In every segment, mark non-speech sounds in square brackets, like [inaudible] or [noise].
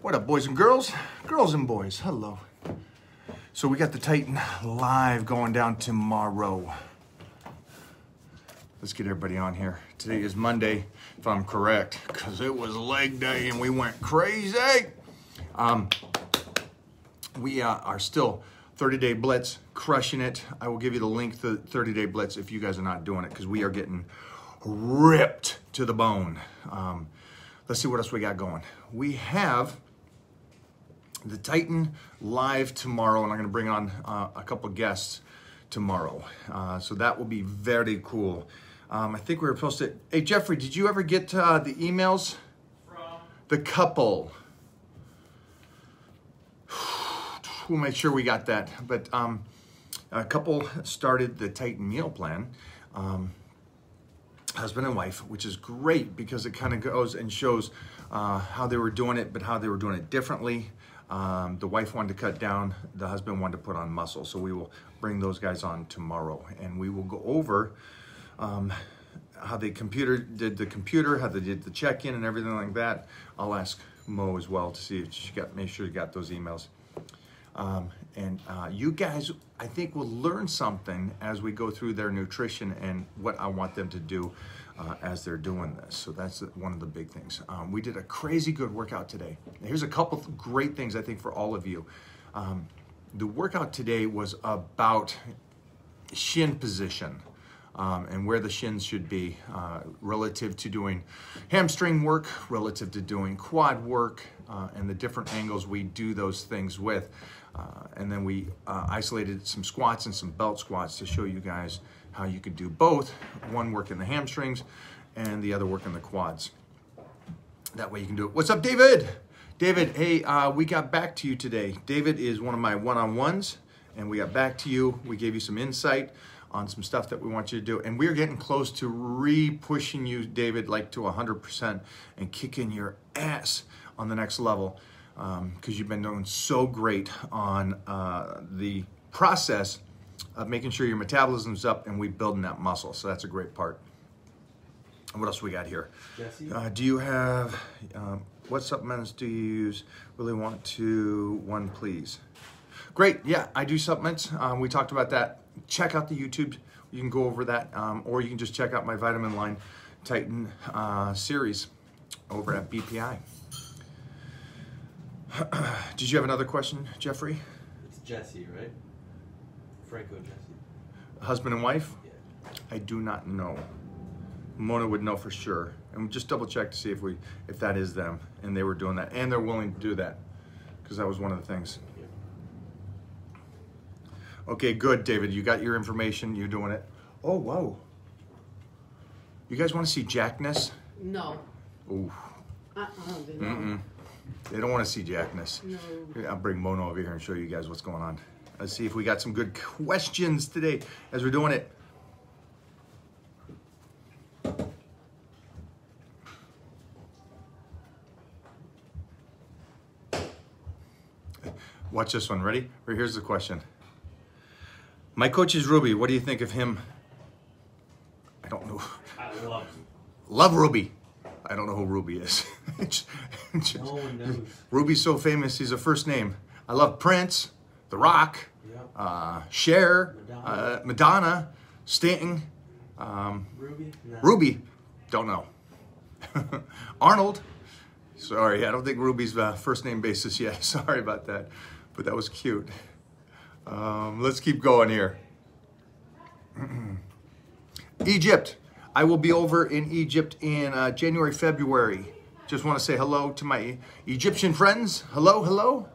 What up, boys and girls? Girls and boys, hello. So we got the Titan live going down tomorrow. Let's get everybody on here. Today is Monday, if I'm correct, because it was leg day and we went crazy. Um, we uh, are still 30 day blitz, crushing it. I will give you the link to 30 day blitz if you guys are not doing it, because we are getting ripped to the bone. Um, let's see what else we got going. We have the Titan live tomorrow, and I'm going to bring on uh, a couple guests tomorrow. Uh, so that will be very cool. Um, I think we were supposed to. Hey, Jeffrey, did you ever get uh, the emails? From? The couple. [sighs] We'll make sure we got that. But um, a couple started the Titan meal plan. Um, husband and wife, which is great because it kind of goes and shows uh, how they were doing it, but how they were doing it differently. Um, the wife wanted to cut down, the husband wanted to put on muscle. So we will bring those guys on tomorrow and we will go over um, how the computer did the computer, how they did the check-in and everything like that. I'll ask Mo as well to see if she got, make sure you got those emails. Um, and uh, you guys, I think, will learn something as we go through their nutrition and what I want them to do uh, as they're doing this. So that's one of the big things. Um, we did a crazy good workout today. Here's a couple great things I think for all of you. Um, the workout today was about shin position. Um, and where the shins should be uh, relative to doing hamstring work, relative to doing quad work, uh, and the different angles we do those things with. Uh, and then we uh, isolated some squats and some belt squats to show you guys how you could do both, one work in the hamstrings and the other work in the quads. That way you can do it. What's up, David? David, hey, uh, we got back to you today. David is one of my one-on-ones, and we got back to you. We gave you some insight on some stuff that we want you to do. And we're getting close to re-pushing you, David, like to 100% and kicking your ass on the next level because um, you've been doing so great on uh, the process of making sure your metabolism's up and we building that muscle. So that's a great part. What else we got here? Jesse? Uh, do you have, um, what supplements do you use? Really want to, one please. Great, yeah, I do supplements. Um, we talked about that. Check out the YouTube. You can go over that, um, or you can just check out my vitamin line Titan uh, series over at BPI. [clears throat] Did you have another question, Jeffrey? It's Jesse, right? Franco Jesse. Husband and wife? Yeah. I do not know. Mona would know for sure. And just double check to see if we if that is them and they were doing that and they're willing to do that because that was one of the things. Okay, good, David. You got your information. You're doing it. Oh, whoa. You guys want to see Jackness? No. Ooh. Uh-uh, they don't. Mm-mm. They don't want to see Jackness. No. I'll bring Mona over here and show you guys what's going on. Let's see if we got some good questions today as we're doing it. Watch this one. Ready? Right Here's the question. My coach is Ruby. What do you think of him? I don't know. I love him. Love Ruby. I don't know who Ruby is. [laughs] Just- No one knows. Ruby's so famous, he's a first name. I love Prince, The Rock, uh, Cher, Madonna. uh, Madonna, Sting, um, Ruby? No. Ruby, don't know. [laughs] Arnold, sorry, I don't think Ruby's uh, first name basis yet. [laughs] Sorry about that, but that was cute. Um, let's keep going here. [clears throat] Egypt. I will be over in Egypt in uh, January, February. Just want to say hello to my Egyptian friends. Hello, hello.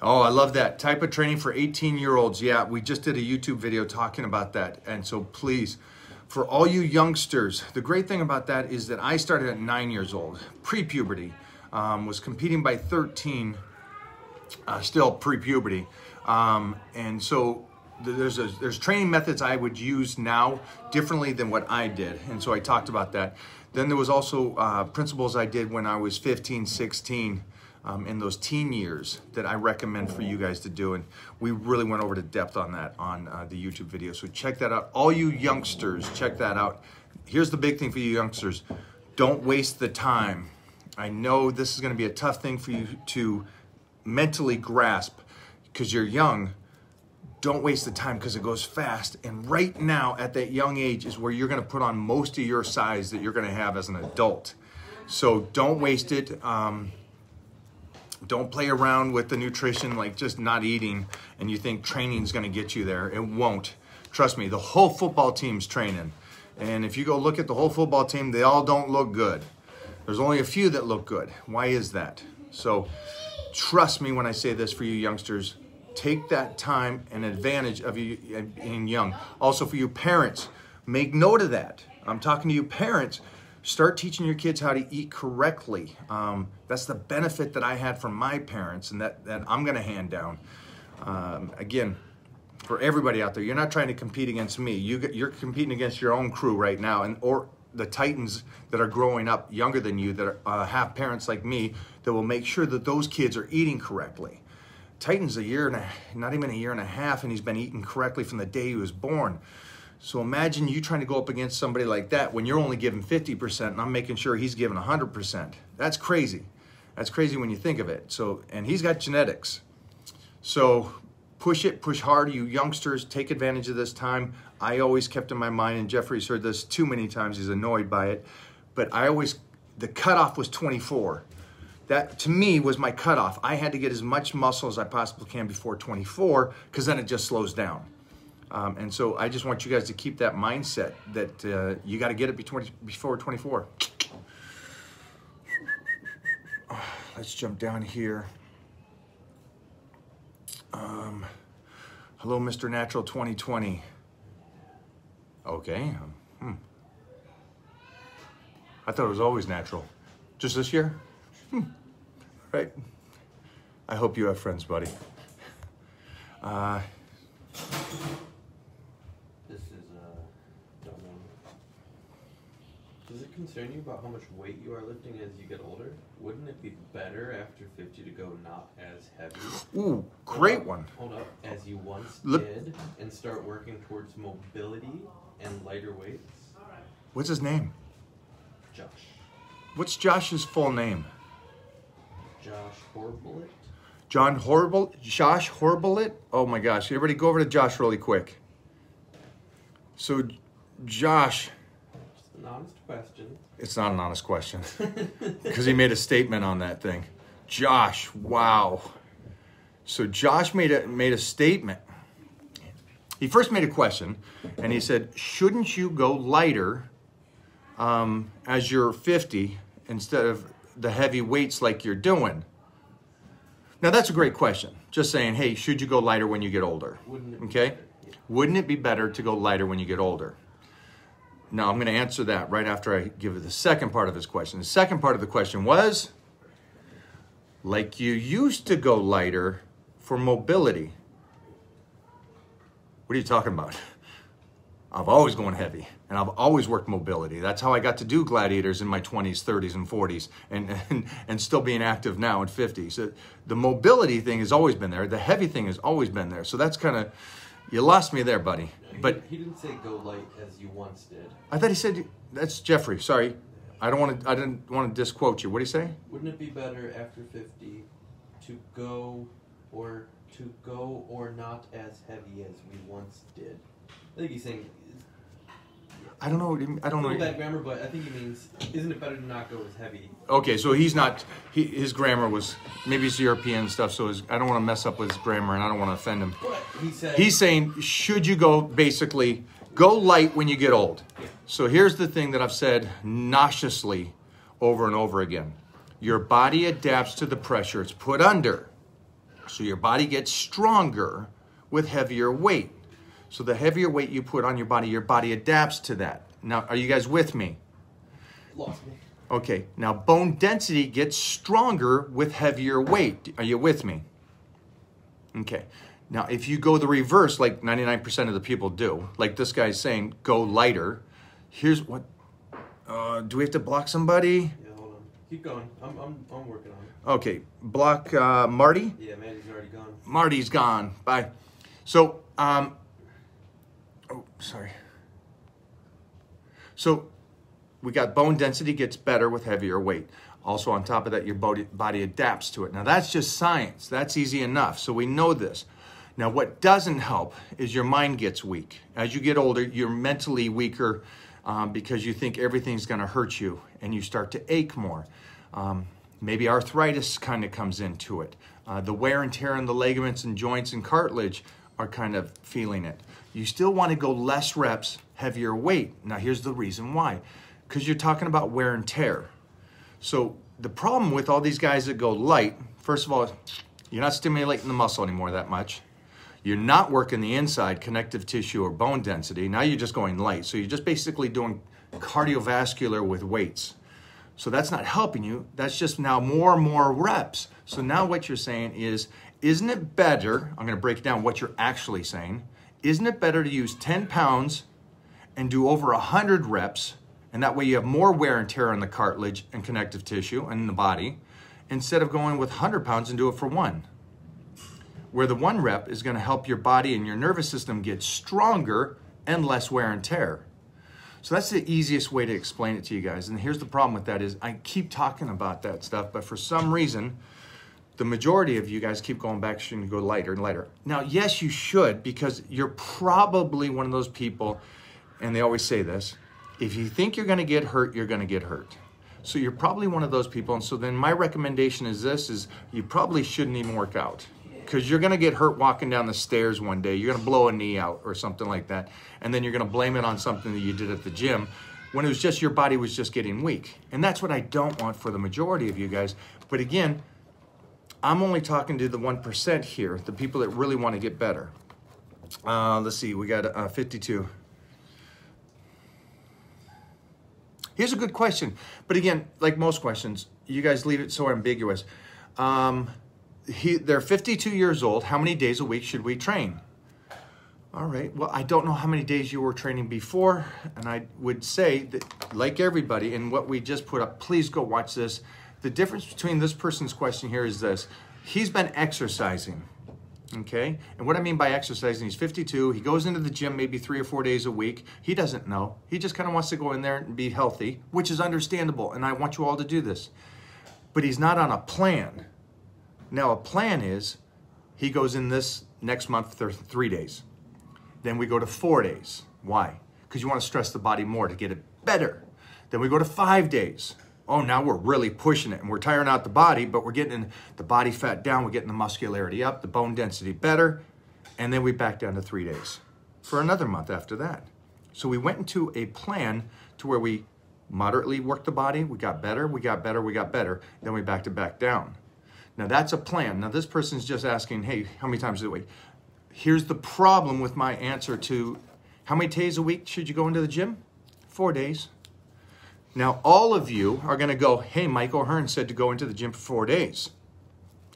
Oh, I love that. Type of training for 18 year olds. Yeah, we just did a YouTube video talking about that. And so please, for all you youngsters, the great thing about that is that I started at nine years old, pre puberty, um, was competing by 13, uh, still pre puberty. Um, and so there's, a, there's training methods I would use now differently than what I did. And so I talked about that. Then there was also uh, principles I did when I was 15, 16 um, in those teen years that I recommend for you guys to do. And we really went over to depth on that on uh, the YouTube video. So check that out. All you youngsters, check that out. here's the big thing for you youngsters don't waste the time. I know this is going to be a tough thing for you to mentally grasp because you're young. Don't waste the time because it goes fast. And right now, at that young age, is where you're going to put on most of your size that you're going to have as an adult. So don't waste it. Um, don't play around with the nutrition, like just not eating, and you think training is going to get you there. It won't. Trust me, the whole football team's training. And if you go look at the whole football team, they all don't look good. There's only a few that look good. Why is that? So trust me when I say this for you youngsters. Take that time and advantage of you being young. Also for you parents, make note of that. I'm talking to you parents. Start teaching your kids how to eat correctly. Um, that's the benefit that I had from my parents and that, that I'm going to hand down. Um, again, for everybody out there. You're not trying to compete against me. You, you're competing against your own crew right now, and or the titans that are growing up younger than you that are, uh, have parents like me that will make sure that those kids are eating correctly. Titan's a year and a, not even a year and a half, and he's been eating correctly from the day he was born. So imagine you trying to go up against somebody like that when you're only giving 50% and I'm making sure he's giving 100%. That's crazy. That's crazy when you think of it. So, and he's got genetics. So push it, push hard. You youngsters, take advantage of this time. I always kept in my mind, and Jeffrey's heard this too many times, he's annoyed by it, but I always, the cutoff was 24. That to me was my cutoff. I had to get as much muscle as I possibly can before 24, because then it just slows down. Um, and so I just want you guys to keep that mindset that uh, you got to get it before, before 24. [sighs] Let's jump down here. Um, hello, Mr. Natural 2020. Okay. um, Hmm. I thought it was always natural. Just this year? Hmm. Right. I hope you have friends, buddy. Uh, This is uh, don't know. Does it concern you about how much weight you are lifting as you get older? Wouldn't it be better after 50 to go not as heavy? ooh, great one. Hold up, as you once did, and start working towards mobility and lighter weights. What's his name? Josh. What's Josh's full name? Josh Horbulit. John Horrible, Josh Horbulit. Oh my gosh! Everybody, go over to Josh really quick. So, Josh, an honest question. it's not an honest question [laughs] because he made a statement on that thing. Josh, wow. So Josh made a made a statement. He first made a question, and he said, "Shouldn't you go lighter um, as you're 50 instead of the heavy weights like you're doing?" Now that's a great question. Just saying, hey, should you go lighter when you get older? Wouldn't Okay. Wouldn't it be better to go lighter when you get older? Now, I'm going to answer that right after I give the second part of his question. The second part of the question was like you used to go lighter for mobility. What are you talking about? I've always gone heavy and I've always worked mobility. That's how I got to do gladiators in my 20s, 30s, and 40s and, and, and still being active now in 50s. So the mobility thing has always been there. The heavy thing has always been there. So that's kind of, you lost me there, buddy. But he didn't say go light as you once did. I thought he said, that's Jeffrey. Sorry. I don't want to, I didn't want to disquote you. What do you say? Wouldn't it be better after 50 to go or to go or not as heavy as we once did? I think he's saying I don't know. I don't know. bad grammar, but I think he means isn't it better to not go as heavy? Okay, so he's not. He, his grammar was maybe it's European stuff. So his, I don't want to mess up with his grammar, and I don't want to offend him. But he said He's saying, should you go basically go light when you get old? So here's the thing that I've said nauseously over and over again: your body adapts to the pressure it's put under. So your body gets stronger with heavier weight. So the heavier weight you put on your body, your body adapts to that. Now, are you guys with me? lost me. Okay, now bone density gets stronger with heavier weight. Are you with me? Okay, now if you go the reverse, like 99% of the people do, like this guy's saying, go lighter. Here's what. Uh, do we have to block somebody? Yeah, hold on. Keep going. I'm I'm, I'm working on it. Okay, block uh, Marty. Yeah, Mandy's already gone. Marty's gone. Bye. So, um, sorry. So, we got bone density gets better with heavier weight. Also, on top of that, your body, body adapts to it. Now, that's just science. That's easy enough. So we know this. Now, what doesn't help is your mind gets weak. As you get older, you're mentally weaker um, because you think everything's going to hurt you and you start to ache more. Um, maybe arthritis kind of comes into it. Uh, the wear and tear on the ligaments and joints and cartilage are kind of feeling it. You still want to go less reps, heavier weight. Now, here's the reason why because you're talking about wear and tear. So, the problem with all these guys that go light, first of all, you're not stimulating the muscle anymore that much. You're not working the inside connective tissue or bone density. Now you're just going light. So you're just basically doing cardiovascular with weights. So that's not helping you. That's just now more and more reps. So now what you're saying is, isn't it better? I'm going to break down what you're actually saying. Isn't it better to use 10 pounds and do over 100 reps? And that way you have more wear and tear on the cartilage and connective tissue and in the body instead of going with 100 pounds and do it for one where the one rep is going to help your body and your nervous system get stronger and less wear and tear. So that's the easiest way to explain it to you guys. And here's the problem with that is I keep talking about that stuff, but for some reason, the majority of you guys keep going back and go lighter and lighter. Now, yes, you should because you're probably one of those people, and they always say this, if you think you're going to get hurt, you're going to get hurt. So you're probably one of those people. And so then my recommendation is this is you probably shouldn't even work out because you're going to get hurt walking down the stairs one day. You're going to blow a knee out or something like that. And then you're going to blame it on something that you did at the gym when it was just your body was just getting weak. And that's what I don't want for the majority of you guys. But again, I'm only talking to the 1% here, the people that really want to get better. Uh, let's see, we got uh, 52. Here's a good question. But again, like most questions, you guys leave it so ambiguous. Um, he, they're 52 years old. How many days a week should we train? All right. Well, I don't know how many days you were training before, and I would say that, like everybody, and what we just put up, please go watch this. The difference between this person's question here is this he's been exercising. Okay. And what I mean by exercising, he's 52. He goes into the gym maybe three or four days a week. He doesn't know. He just kind of wants to go in there and be healthy, which is understandable. And I want you all to do this. But he's not on a plan. Now, a plan is he goes in this next month for three days. Then we go to four days. Why? Because you want to stress the body more to get it better. Then we go to five days. Oh, now we're really pushing it and we're tiring out the body, but we're getting the body fat down, we're getting the muscularity up, the bone density better, and then we back down to three days for another month after that. So we went into a plan to where we moderately worked the body, we got better, we got better, we got better, then we backed it back down. Now that's a plan. Now this person's just asking, hey, how many times a week? Here's the problem with my answer to how many days a week should you go into the gym? Four days. Now all of you are going to go, hey, Mike O'Hearn said to go into the gym for four days.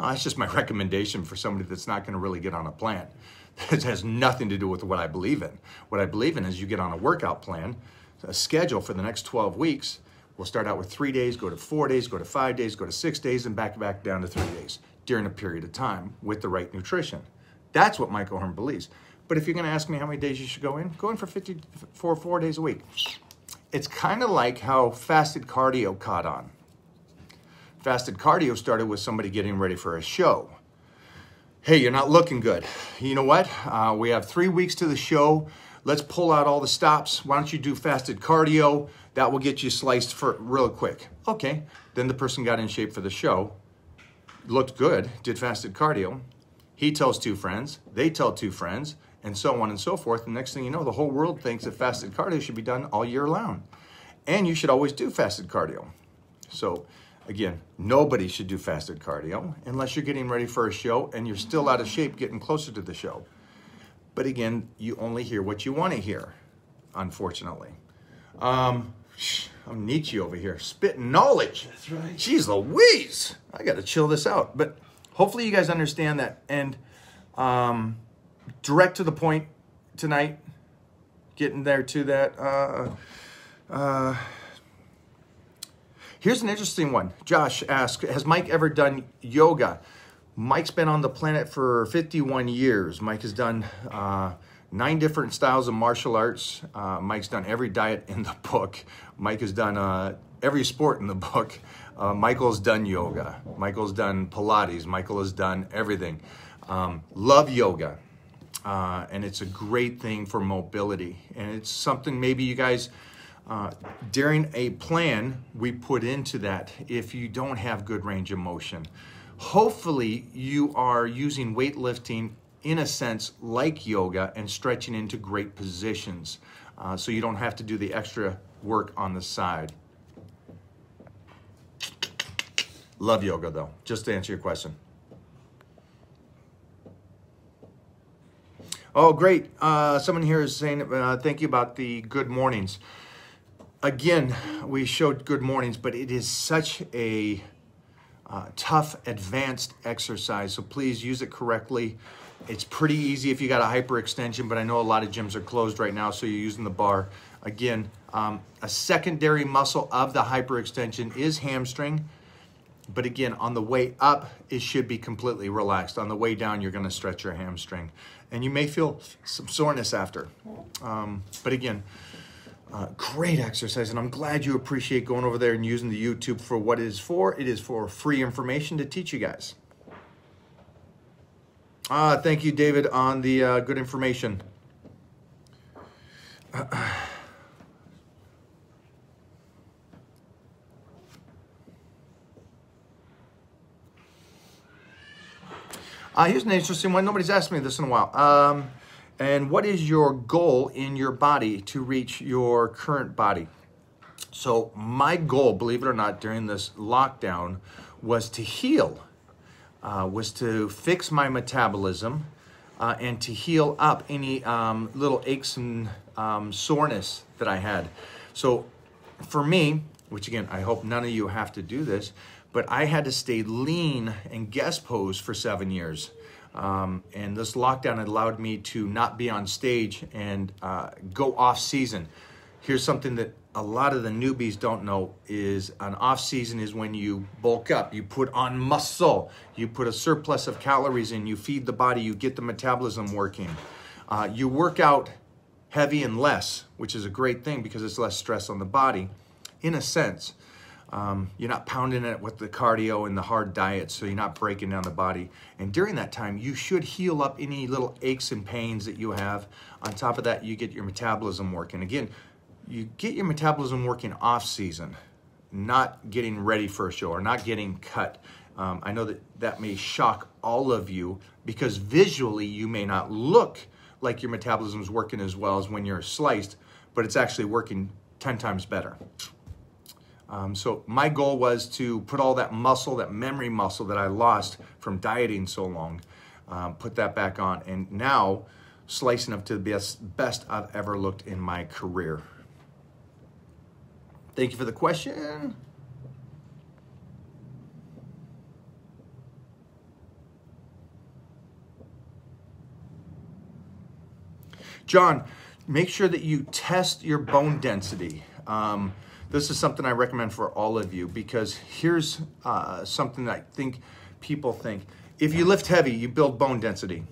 Oh, that's just my [laughs] recommendation for somebody that's not going to really get on a plan. It has nothing to do with what I believe in. What I believe in is you get on a workout plan, a schedule for the next 12 weeks, We'll start out with three days, go to four days, go to five days, go to six days, and back back down to three days during a period of time with the right nutrition. That's what Michael O'Hearn believes. But if you're going to ask me how many days you should go in, go in for 50 for four days a week. It's kind of like how fasted cardio caught on. Fasted cardio started with somebody getting ready for a show. Hey, you're not looking good. You know what? Uh, we have three weeks to the show. Let's pull out all the stops. Why don't you do fasted cardio? That will get you sliced for real quick. Okay. Then the person got in shape for the show, looked good, did fasted cardio. He tells two friends, they tell two friends, and so on and so forth. And next thing you know, the whole world thinks that fasted cardio should be done all year round. And you should always do fasted cardio. So, again, nobody should do fasted cardio unless you're getting ready for a show and you're still out of shape getting closer to the show. But again, you only hear what you want to hear, unfortunately. Um, I'm Nietzsche over here, spitting knowledge. That's right. Jeez Louise, I got to chill this out. But hopefully you guys understand that and um, direct to the point tonight. Getting there to that. Uh, uh, here's an interesting one. Josh asked, "Has Mike ever done yoga?" Mike's been on the planet for 51 years. Mike has done uh, nine different styles of martial arts. Uh, Mike's done every diet in the book. Mike has done uh, every sport in the book. Uh, Michael's done yoga. Michael's done Pilates. Michael has done everything. Um, love yoga. Uh, and it's a great thing for mobility. And it's something maybe you guys, uh, during a plan, we put into that if you don't have good range of motion. Hopefully, you are using weightlifting in a sense like yoga and stretching into great positions uh, so you don't have to do the extra work on the side. Love yoga though, just to answer your question. Oh, great. Uh, someone here is saying uh, thank you about the good mornings. Again, we showed good mornings, but it is such a uh, tough, advanced exercise. So please use it correctly. It's pretty easy if you got a hyperextension, but I know a lot of gyms are closed right now, so you're using the bar. Again, um, a secondary muscle of the hyperextension is hamstring. But again, on the way up, it should be completely relaxed. On the way down, you're going to stretch your hamstring. And you may feel some soreness after. Um, but again, uh, great exercise. And I'm glad you appreciate going over there and using the YouTube for what it is for. It is for free information to teach you guys. Ah, thank you, David, on the uh, good information. Uh, [clears throat] here's an interesting one. Nobody's asked me this in a while. Um, and what is your goal in your body to reach your current body? So, my goal, believe it or not, during this lockdown was to heal, uh, was to fix my metabolism uh, and to heal up any um, little aches and um, soreness that I had. So, for me, which again, I hope none of you have to do this, but I had to stay lean and guest pose for seven years. Um, and this lockdown allowed me to not be on stage and uh, go off season. Here's something that a lot of the newbies don't know is an off season is when you bulk up, you put on muscle, you put a surplus of calories in, you feed the body, you get the metabolism working. Uh, you work out heavy and less, which is a great thing because it's less stress on the body, in a sense. Um, you're not pounding it with the cardio and the hard diet, so you're not breaking down the body. And during that time, you should heal up any little aches and pains that you have. On top of that, you get your metabolism working. Again, you get your metabolism working off season, not getting ready for a show or not getting cut. Um, I know that that may shock all of you because visually you may not look like your metabolism is working as well as when you're sliced, but it's actually working 10 times better. Um, so my goal was to put all that muscle, that memory muscle that I lost from dieting so long, um, put that back on, and now slicing up to the best, best I've ever looked in my career. Thank you for the question. John, make sure that you test your bone density. Um, this is something I recommend for all of you because here's uh, something that I think people think. If you lift heavy, you build bone density.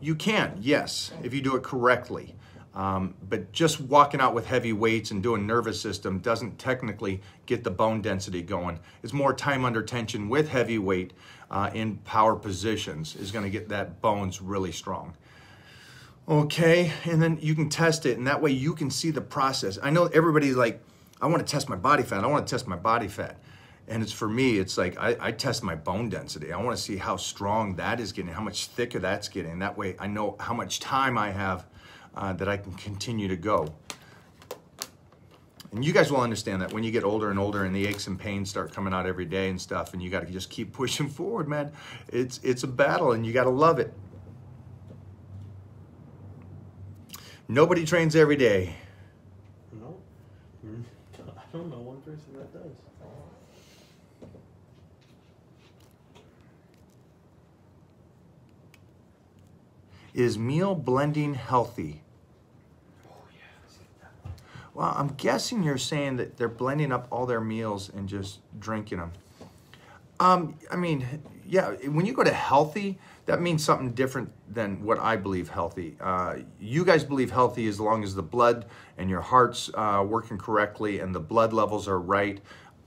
You can, yes, if you do it correctly. Um, but just walking out with heavy weights and doing nervous system doesn't technically get the bone density going. It's more time under tension with heavy weight uh, in power positions is going to get that bones really strong. Okay, and then you can test it, and that way you can see the process. I know everybody's like, I want to test my body fat. I want to test my body fat. And it's for me, it's like I, I test my bone density. I want to see how strong that is getting, how much thicker that's getting. That way I know how much time I have uh, that I can continue to go. And you guys will understand that when you get older and older and the aches and pains start coming out every day and stuff, and you got to just keep [laughs] pushing forward, man. It's, it's a battle and you got to love it. Nobody trains every day. I don't know one person that does. Is meal blending healthy? Oh. Well, I'm guessing you're saying that they're blending up all their meals and just drinking them. Um, I mean, yeah, when you go to healthy, that means something different than what I believe healthy. Uh, you guys believe healthy as long as the blood and your heart's uh, working correctly and the blood levels are right.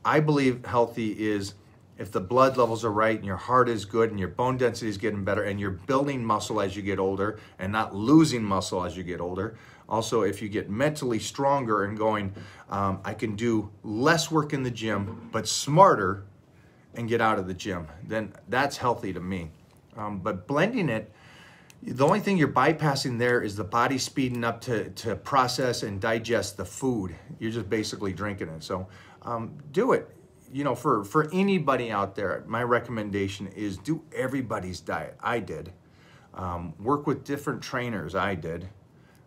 I believe healthy is if the blood levels are right and your heart is good and your bone density is getting better and you're building muscle as you get older and not losing muscle as you get older. Also, if you get mentally stronger and going, um, I can do less work in the gym, but smarter and get out of the gym, then that's healthy to me. Um, but blending it, the only thing you're bypassing there is the body speeding up to, to process and digest the food. You're just basically drinking it. So um, do it. You know, for, for anybody out there, my recommendation is do everybody's diet. I did. Um, work with different trainers. I did.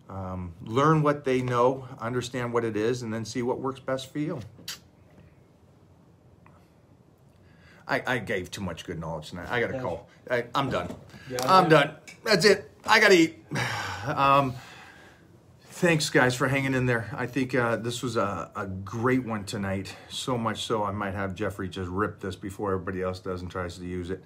Um, learn what they know, understand what it is, and then see what works best for you. I, I gave too much good knowledge tonight. I got to call. I, I'm done. Yeah, I'm I'm done. That's it. I got to eat. [sighs] Um, thanks, guys, for hanging in there. I think uh, this was a, a great one tonight. So much so, I might have Jeffrey just rip this before everybody else does and tries to use it.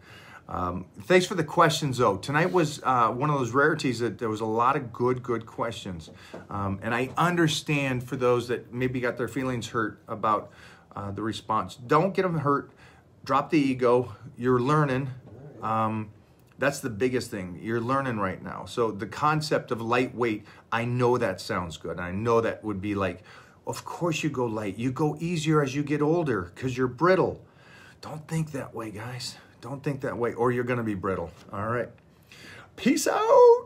Um, thanks for the questions, though. Tonight was uh, one of those rarities that there was a lot of good, good questions. Um, and I understand for those that maybe got their feelings hurt about uh, the response. Don't get them hurt. Drop the ego. You're learning. Um, that's the biggest thing. You're learning right now. So the concept of lightweight, I know that sounds good. I know that would be like, of course you go light. You go easier as you get older because you're brittle. Don't think that way, guys. Don't think that way, or you're going to be brittle. All right. Peace out.